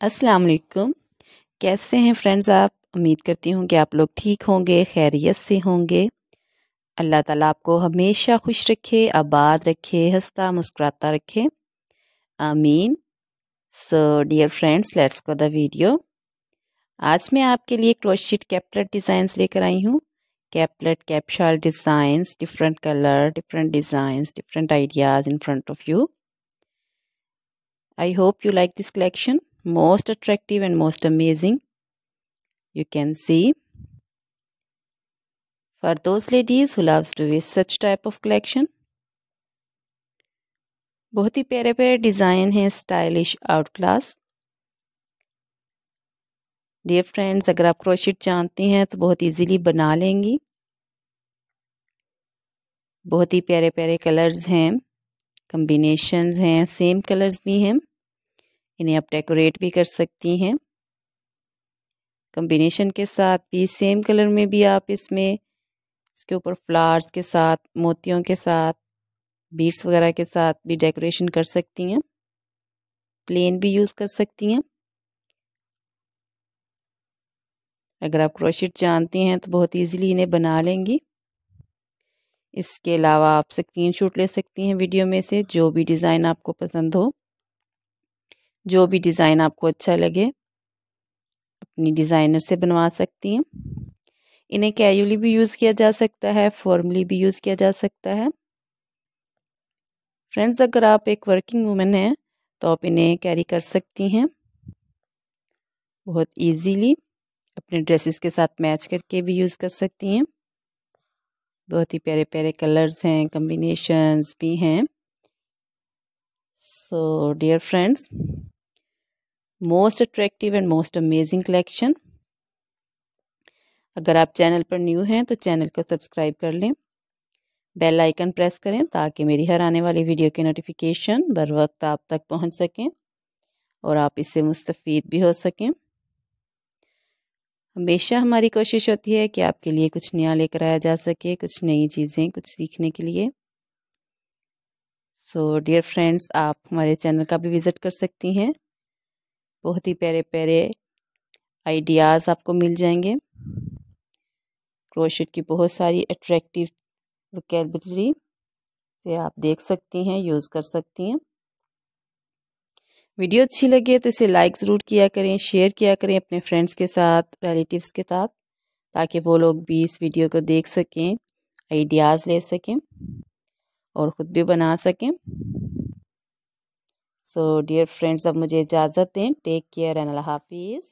अस्सलाम वालेकुम कैसे हैं फ्रेंड्स आप? उम्मीद करती हूँ कि आप लोग ठीक होंगे, खैरियत से होंगे। अल्लाह ताला आपको हमेशा खुश रखे, आबाद रखे, हंसता मुस्कुराता रखे। आमीन। So dear friends let's go the video आज मैं आपके लिए क्रोशीट कैपलेट डिज़ाइंस लेकर आई हूँ। Capelet, cape shawl designs different colour different designs different ideas in front of you I hope you like this collection. Most attractive and most amazing. You can see. For those ladies who loves to wear such type of collection. बहुत ही प्यारे प्यारे design हैं stylish out class dear friends अगर आप crochet जानती हैं तो बहुत इजीली बना लेंगी बहुत ही प्यारे प्यारे कलर्स हैं कम्बिनेशंस हैं सेम कलर्स भी हैं इन्हें आप डेकोरेट भी कर सकती हैं। कम्बिनेशन के साथ भी सेम कलर में भी आप इसमें, इसके ऊपर फ्लावर्स के साथ, मोतियों के साथ बीड्स वगैरह के साथ भी डेकोरेशन कर सकती हैं। प्लेन भी यूज़ कर सकती हैं। अगर आप क्रोशिट जानती हैं तो बहुत इजीली इन्हें बना लेंगी। इसके अलावा आप स्क्रीन शूट ले सकती हैं वीडियो में से, जो भी डिज़ाइन आपको पसंद हो। जो भी डिज़ाइन आपको अच्छा लगे, अपनी डिज़ाइनर से बनवा सकती हैं। इन्हें कैजुअली भी यूज़ किया जा सकता है फॉर्मली भी यूज़ किया जा सकता है। फ्रेंड्स अगर आप एक वर्किंग वूमेन हैं तो आप इन्हें कैरी कर सकती हैं। बहुत इजीली अपने ड्रेसेस के साथ मैच करके भी यूज़ कर सकती हैं। बहुत ही प्यारे प्यारे कलर्स हैं कम्बिनेशंस भी हैं। So dear friends most attractive and most amazing collection अगर आप चैनल पर न्यू हैं तो चैनल को सब्सक्राइब कर लें। बेल आइकन प्रेस करें ताकि मेरी हर आने वाली वीडियो की नोटिफिकेशन बर वक्त आप तक पहुँच सकें और आप इससे मुस्तफ़ भी हो सकें। हमेशा हमारी कोशिश होती है कि आपके लिए कुछ नया लेकर आया जा सके, कुछ नई चीज़ें, कुछ सीखने के लिए। सो डियर फ्रेंड्स आप हमारे चैनल का भी विज़िट कर सकती हैं। बहुत ही प्यारे प्यारे आइडियाज़ आपको मिल जाएँगे। क्रोशेट की बहुत सारी अट्रैक्टिव वोकेबलरी से आप देख सकती हैं यूज़ कर सकती हैं। वीडियो अच्छी लगे तो इसे लाइक ज़रूर किया करें शेयर किया करें अपने फ्रेंड्स के साथ रिलेटिव्स के साथ, ताकि वो लोग भी इस वीडियो को देख सकें आइडियाज़ ले सकें और ख़ुद भी बना सकें। सो डियर फ्रेंड्स अब मुझे इजाज़त दें. टेक केयर एंड अल्लाह हाफिज़